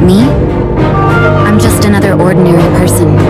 Me? I'm just another ordinary person.